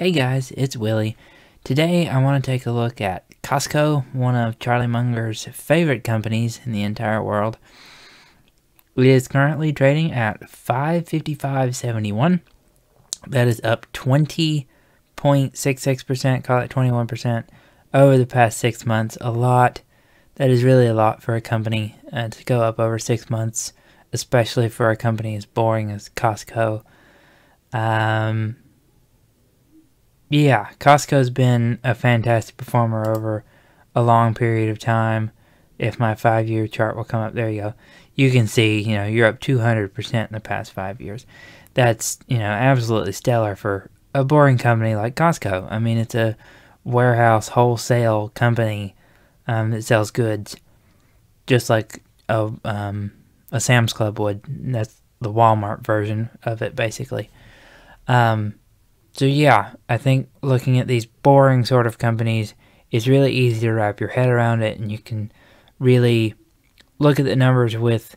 Hey guys, it's Willie. Today I want to take a look at Costco, one of Charlie Munger's favorite companies in the entire world. It is currently trading at 555.71. That is up 20.66%, call it 21% over the past 6 months. A lot. That is really a lot for a company uh, to go up over 6 months, especially for a company as boring as Costco. Um yeah, Costco's been a fantastic performer over a long period of time. If my five year chart will come up, there you go. You can see, you know, you're up 200% in the past five years. That's, you know, absolutely stellar for a boring company like Costco. I mean, it's a warehouse wholesale company um, that sells goods, just like a, um, a Sam's Club would. That's the Walmart version of it, basically. Um, so yeah, I think looking at these boring sort of companies is really easy to wrap your head around it and you can really look at the numbers with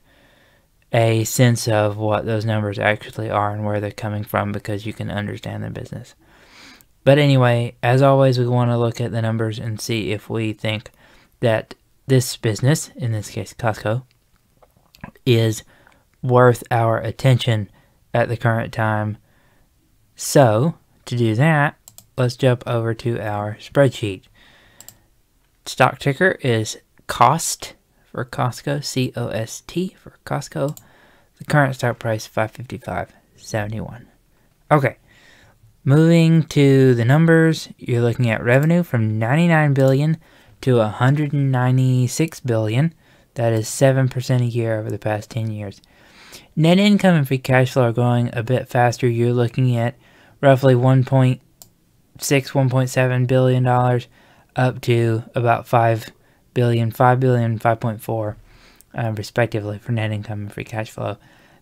a sense of what those numbers actually are and where they're coming from because you can understand the business. But anyway, as always, we want to look at the numbers and see if we think that this business, in this case Costco, is worth our attention at the current time. So, to do that, let's jump over to our spreadsheet. Stock ticker is COST for Costco, C O S T for Costco. The current stock price 555.71. Okay. Moving to the numbers, you're looking at revenue from 99 billion to 196 billion. That is 7% a year over the past 10 years. Net income and free cash flow are growing a bit faster. You're looking at roughly 1.6, 1.7 billion dollars up to about 5 billion, 5 billion, 5.4 uh, respectively for net income and free cash flow.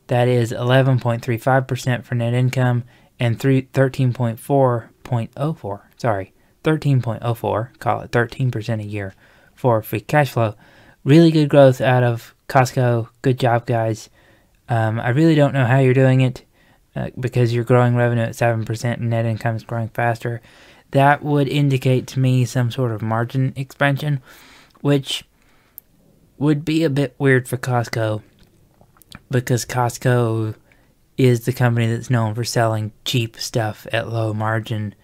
That is 11.35% for net income and 13.4.04, sorry, 13.04, call it 13% a year for free cash flow. Really good growth out of Costco. Good job, guys. Um, I really don't know how you're doing it uh, because you're growing revenue at 7% and net income is growing faster, that would indicate to me some sort of margin expansion, which would be a bit weird for Costco because Costco is the company that's known for selling cheap stuff at low margin.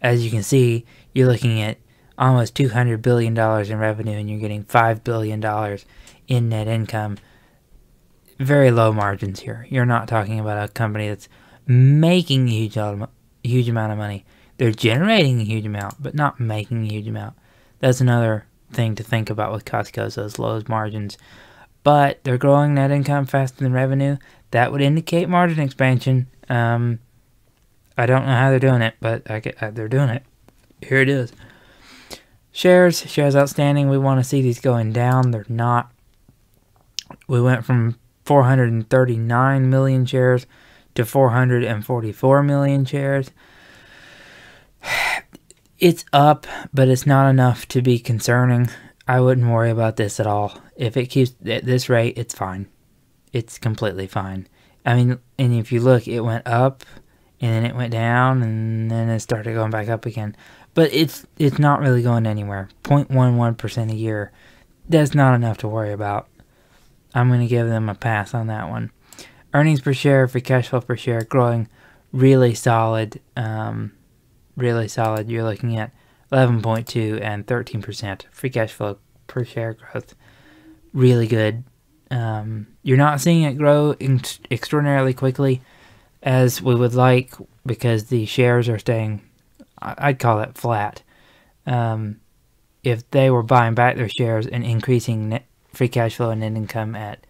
As you can see, you're looking at almost $200 billion in revenue and you're getting $5 billion in net income very low margins here. You're not talking about a company that's making a huge, huge amount of money. They're generating a huge amount, but not making a huge amount. That's another thing to think about with Costco, those low margins. But they're growing net income faster than revenue. That would indicate margin expansion. Um, I don't know how they're doing it, but I get, uh, they're doing it. Here it is. Shares, shares outstanding. We want to see these going down. They're not. We went from 439 million shares to 444 million shares. It's up, but it's not enough to be concerning. I wouldn't worry about this at all. If it keeps at this rate, it's fine. It's completely fine. I mean, and if you look, it went up and then it went down and then it started going back up again. But it's it's not really going anywhere. 0.11% a year. That's not enough to worry about. I'm going to give them a pass on that one. Earnings per share, free cash flow per share, growing really solid. Um, really solid. You're looking at 11.2 and 13% free cash flow per share growth. Really good. Um, you're not seeing it grow extraordinarily quickly as we would like because the shares are staying, I'd call it flat. Um, if they were buying back their shares and increasing net free cash flow and net income at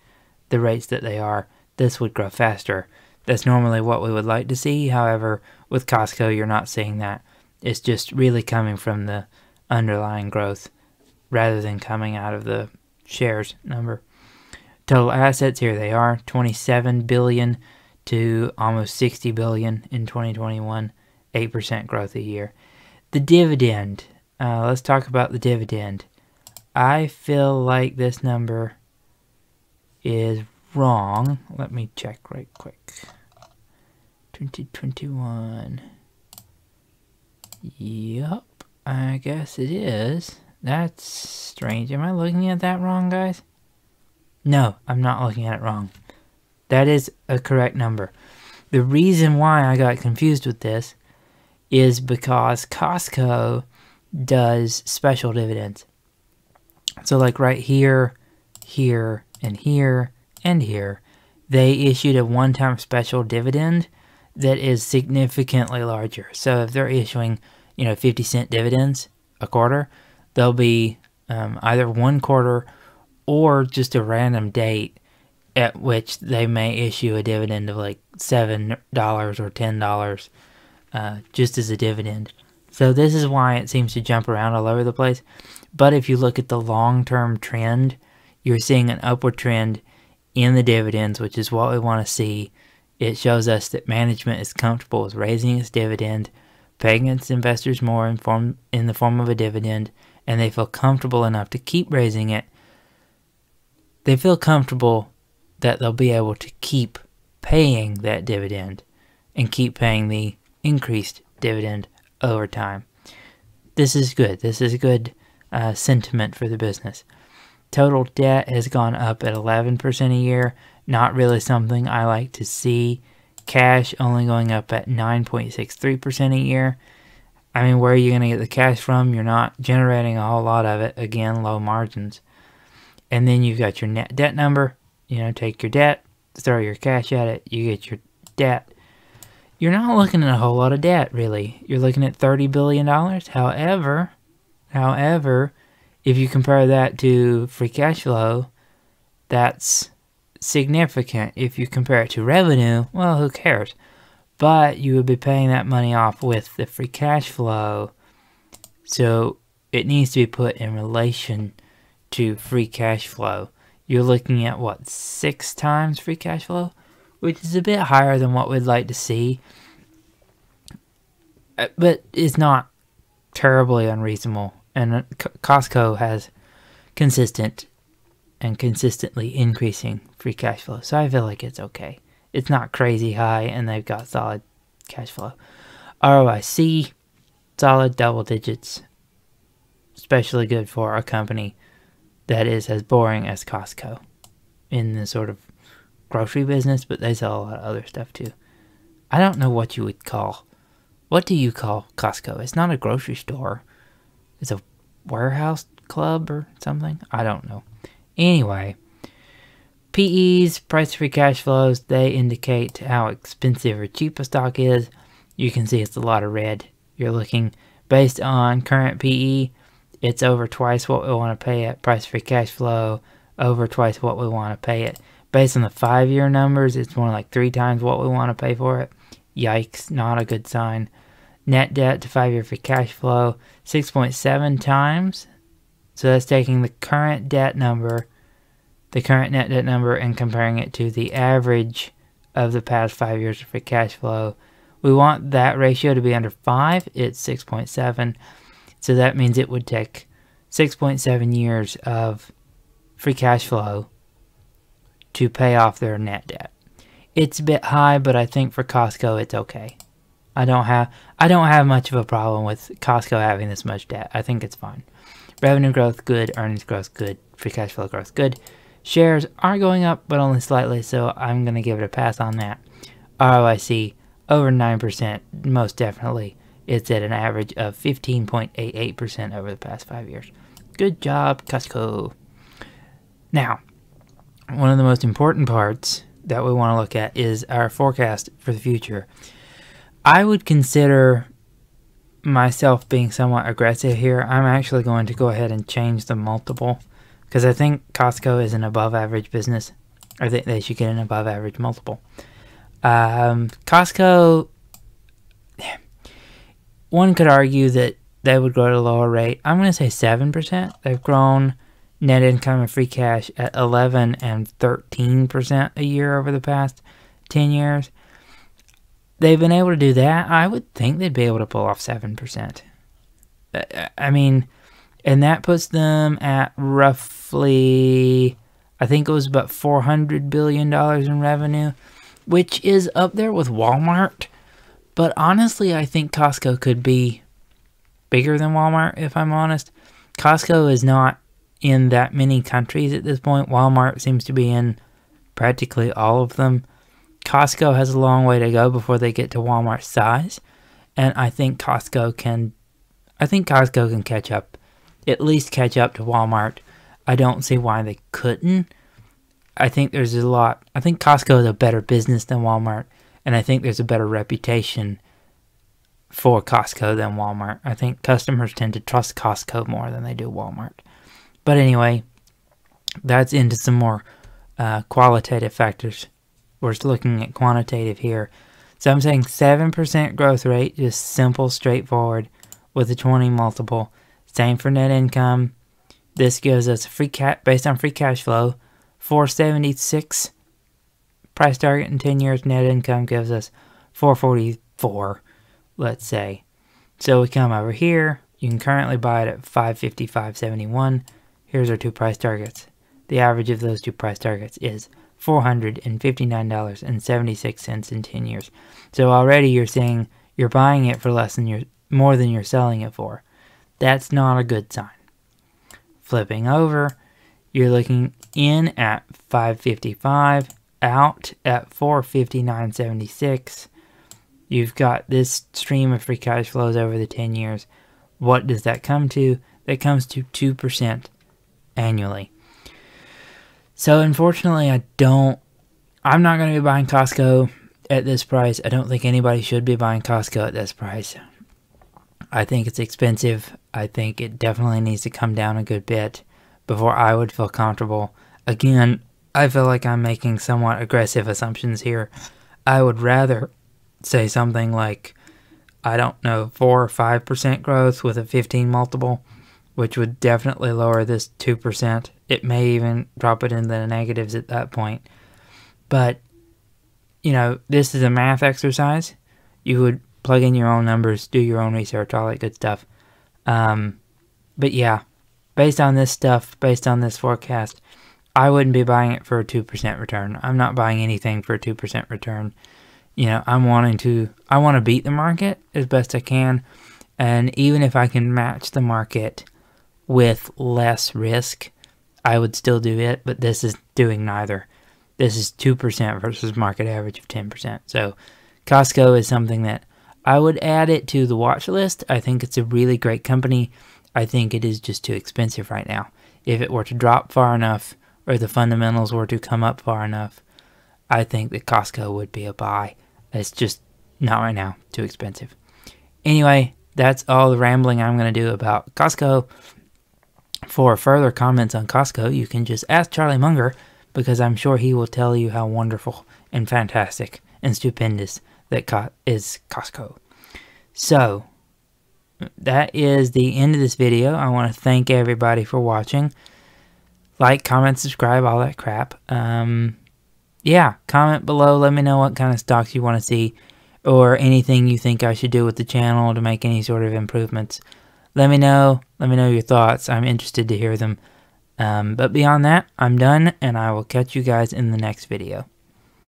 the rates that they are, this would grow faster. That's normally what we would like to see. However, with Costco, you're not seeing that. It's just really coming from the underlying growth rather than coming out of the shares number. Total assets here they are 27 billion to almost 60 billion in 2021, 8% growth a year. The dividend. Uh, let's talk about the dividend. I feel like this number is wrong. Let me check right quick. 2021. Yup, I guess it is. That's strange. Am I looking at that wrong, guys? No, I'm not looking at it wrong. That is a correct number. The reason why I got confused with this is because Costco does special dividends. So, like right here, here, and here, and here, they issued a one time special dividend that is significantly larger. So, if they're issuing, you know, 50 cent dividends a quarter, they'll be um, either one quarter or just a random date at which they may issue a dividend of like $7 or $10 uh, just as a dividend. So this is why it seems to jump around all over the place. But if you look at the long-term trend, you're seeing an upward trend in the dividends, which is what we want to see. It shows us that management is comfortable with raising its dividend, paying its investors more in, form, in the form of a dividend, and they feel comfortable enough to keep raising it. They feel comfortable that they'll be able to keep paying that dividend and keep paying the increased dividend over time. This is good. This is a good uh, sentiment for the business. Total debt has gone up at 11% a year. Not really something I like to see. Cash only going up at 9.63% a year. I mean, where are you going to get the cash from? You're not generating a whole lot of it. Again, low margins. And then you've got your net debt number. You know, take your debt, throw your cash at it, you get your debt you're not looking at a whole lot of debt, really. You're looking at $30 billion. However, however, if you compare that to free cash flow, that's significant. If you compare it to revenue, well, who cares? But you would be paying that money off with the free cash flow. So it needs to be put in relation to free cash flow. You're looking at what, six times free cash flow? Which is a bit higher than what we'd like to see. Uh, but it's not terribly unreasonable. And uh, Costco has consistent and consistently increasing free cash flow. So I feel like it's okay. It's not crazy high and they've got solid cash flow. ROIC, solid double digits. Especially good for a company that is as boring as Costco in the sort of grocery business, but they sell a lot of other stuff too. I don't know what you would call. What do you call Costco? It's not a grocery store. It's a warehouse club or something. I don't know. Anyway, PEs, price free cash flows, they indicate how expensive or cheap a stock is. You can see it's a lot of red. You're looking based on current PE, it's over twice what we want to pay it. Price free cash flow, over twice what we want to pay it based on the five year numbers, it's more like three times what we want to pay for it. Yikes, not a good sign. Net debt to five year free cash flow, 6.7 times. So that's taking the current debt number, the current net debt number, and comparing it to the average of the past five years of free cash flow. We want that ratio to be under 5. It's 6.7. So that means it would take 6.7 years of free cash flow to pay off their net debt. It's a bit high, but I think for Costco it's okay. I don't have I don't have much of a problem with Costco having this much debt. I think it's fine. Revenue growth good, earnings growth good, free cash flow growth good. Shares are going up, but only slightly, so I'm gonna give it a pass on that. ROIC over 9%, most definitely. It's at an average of 15.88% over the past five years. Good job, Costco. Now, one of the most important parts that we want to look at is our forecast for the future. I would consider myself being somewhat aggressive here. I'm actually going to go ahead and change the multiple because I think Costco is an above average business. I think they should get an above average multiple. Um, Costco, one could argue that they would grow at a lower rate. I'm going to say 7%. They've grown net income and free cash at 11 and 13% a year over the past 10 years. They've been able to do that. I would think they'd be able to pull off 7%. I mean, and that puts them at roughly, I think it was about $400 billion in revenue, which is up there with Walmart. But honestly, I think Costco could be bigger than Walmart, if I'm honest. Costco is not in that many countries at this point. Walmart seems to be in practically all of them. Costco has a long way to go before they get to Walmart size, and I think Costco can I think Costco can catch up, at least catch up to Walmart. I don't see why they couldn't. I think there's a lot. I think Costco is a better business than Walmart, and I think there's a better reputation for Costco than Walmart. I think customers tend to trust Costco more than they do Walmart. But anyway, that's into some more uh, qualitative factors. We're just looking at quantitative here. So I'm saying 7% growth rate, just simple, straightforward, with a 20 multiple. Same for net income. This gives us free cat based on free cash flow, 476 price target in 10 years. Net income gives us 444, let's say. So we come over here. You can currently buy it at 555.71. Here's our two price targets. The average of those two price targets is $459.76 in 10 years. So already you're saying you're buying it for less than you're more than you're selling it for. That's not a good sign. Flipping over, you're looking in at 555, out at 459.76. You've got this stream of free cash flows over the 10 years. What does that come to? That comes to 2% annually. So unfortunately, I don't. I'm not going to be buying Costco at this price. I don't think anybody should be buying Costco at this price. I think it's expensive. I think it definitely needs to come down a good bit before I would feel comfortable. Again, I feel like I'm making somewhat aggressive assumptions here. I would rather say something like, I don't know, 4 or 5% growth with a 15 multiple which would definitely lower this 2%. It may even drop it in the negatives at that point. But, you know, this is a math exercise. You would plug in your own numbers, do your own research, all that good stuff. Um, but yeah, based on this stuff, based on this forecast, I wouldn't be buying it for a 2% return. I'm not buying anything for a 2% return. You know, I'm wanting to, I want to beat the market as best I can. And even if I can match the market, with less risk, I would still do it, but this is doing neither. This is 2% versus market average of 10%. So Costco is something that I would add it to the watch list. I think it's a really great company. I think it is just too expensive right now. If it were to drop far enough or the fundamentals were to come up far enough, I think that Costco would be a buy. It's just not right now, too expensive. Anyway, that's all the rambling I'm going to do about Costco. For further comments on Costco, you can just ask Charlie Munger because I'm sure he will tell you how wonderful and fantastic and stupendous that Co is Costco. So, that is the end of this video. I want to thank everybody for watching. Like, comment, subscribe, all that crap. Um, yeah, comment below. Let me know what kind of stocks you want to see or anything you think I should do with the channel to make any sort of improvements let me know. Let me know your thoughts. I'm interested to hear them. Um, but beyond that, I'm done, and I will catch you guys in the next video.